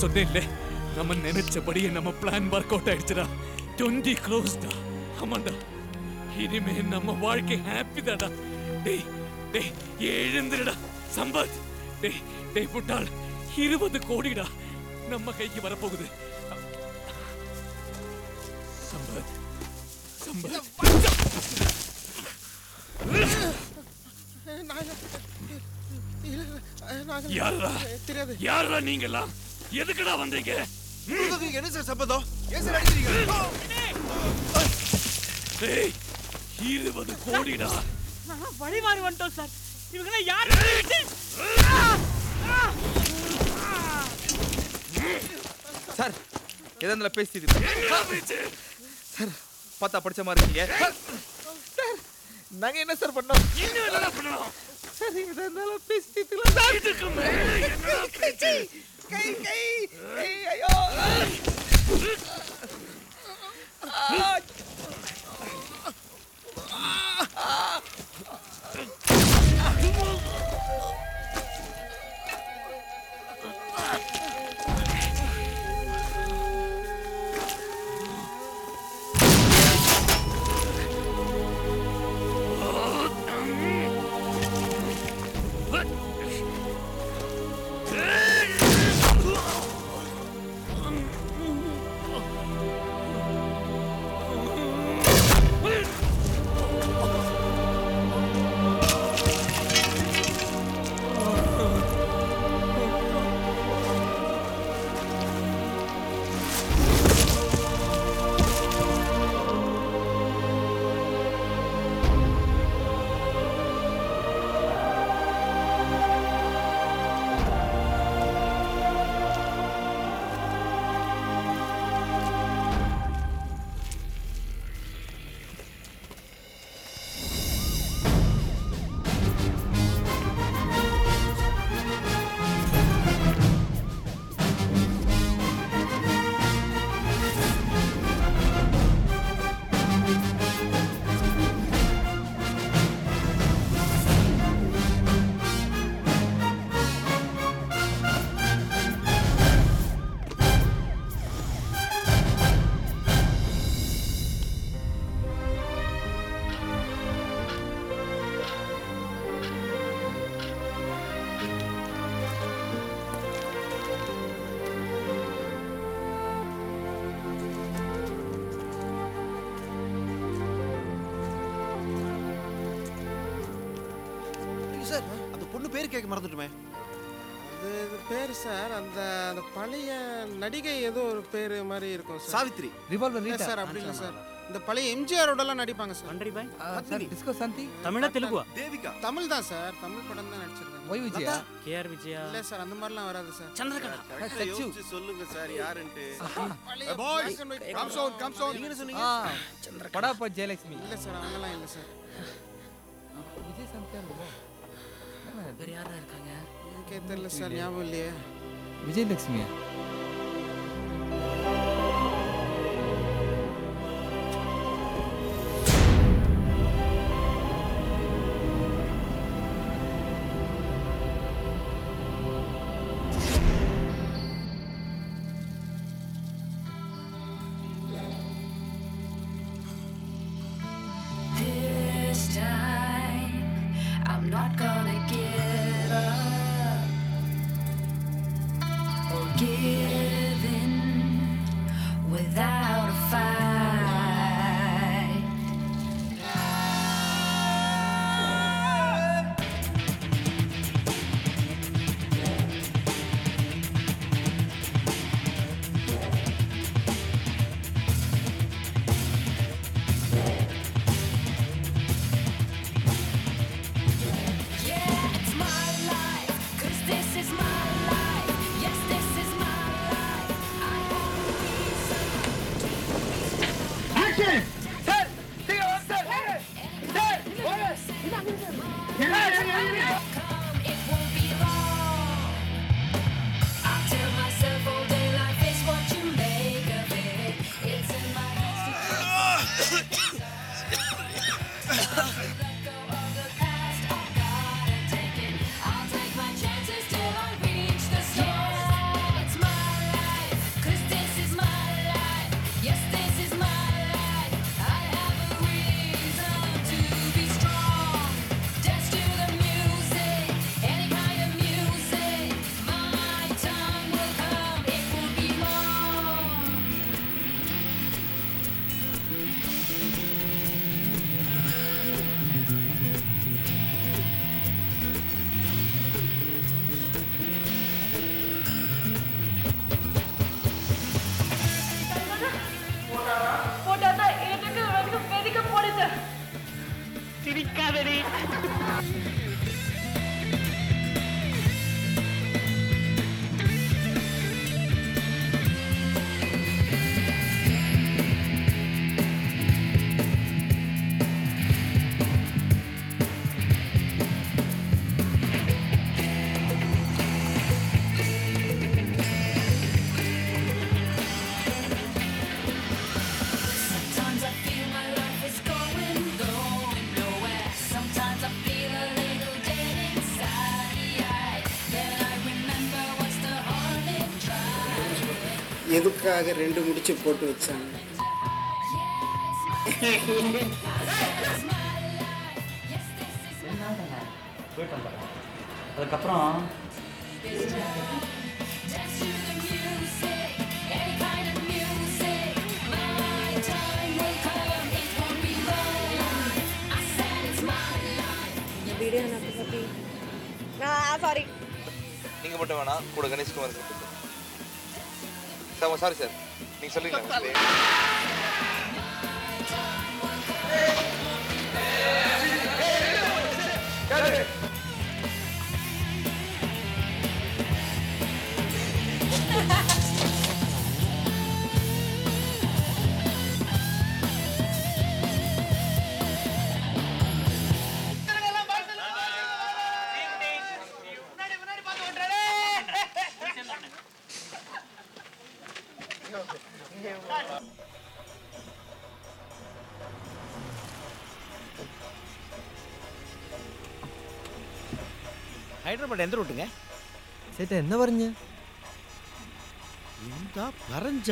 சொன்னேன்ல நம்ம நினைச்சபடியே நம்ம பிளான் ஒர்க் அவுட் ஆயிடுச்சுடா. டுவெண்ட்டி தான் ஆமாண்டா. இனிமே நம்ம வாழ்க்கை ஹாப்பி தாடா டேய் டேய் எழுந்துடா சம்பத். டேய் டேய் புட்டால் இருபது கோடிடா நம்ம கைக்கு வரப்போகுது. சம்பத் சம்பத். நான் யாரா தெரியாது யாரா நீங்களா எதுக்குடா வந்தீங்க என்ன சார் சம்பந்தம் ஏன் சார் அடிக்கிறீங்க இருபது கோடிடா வழி மாறி வந்துட்டோம் சார் இவங்க யாரு சார் எதா இருந்தாலும் பேசிட்டு சார் பார்த்தா படிச்ச மாதிரி இருக்கீங்க சார் நாங்க என்ன சார் பண்ணோம் இன்னும் என்னடா பண்ணணும் சார் சார் அந்த பொண்ணு பேர் கேட்க மறந்துட்டுமே. அது இது பேர் சார் அந்த அந்த பழைய நடிகை ஏதோ ஒரு பேர் மாதிரி இருக்கும் சார். சாவித்ரி. ரிவால்வர் இல்ல ரீட்டா சார் அப்படி இல்லை சார். இந்த பழைய எம்ஜிஆரோடலாம் நடிப்பாங்க சார். பண்றி பாய். Sir disco Shanti. தமிழா தெலுங்குவா? தேவிகா. தமிழ் தான் சார் தமிழ் படம் தான் நடிச்சிருக்காங்க. ஒய் விஜயா? கேஆர் விஜயா. இல்ல சார் அந்த மாதிரிலாம் வராது சார். சந்திரகலா சச்சு. சொல்லுங்க சார் யாருன்ட்டு. பழைய black and white படம். ஆ. படாப்பா ஜெயலட்சுமி. இல்ல சார் அவங்கலாம் இல்ல சார். விஜய் சாந்தியா இருக்குமோ? வேற யாரா இருக்காங்க? எனக்கே தெரியல சார் ஞாபகம் இல்லையே. விஜயலட்சுமியா? Elif! Sen! Diyor sen! Elif! Sen! Elif! Yürü yürü yürü yürü! Ah! எதுக்காக ரெண்டு முடிச்சு போட்டு வச்சாங்க? அதுக்கப்புறம் வீடியோ சாரி நீங்க மட்டும் வேணா கூட கணேஷ்குமார் estamos Sarsen. ഹൈദരാബാദ് എന്ത് റൂട്ടുങ്ക ചേട്ടാ എന്നാ പറഞ്ഞ എന്താ പറഞ്ഞ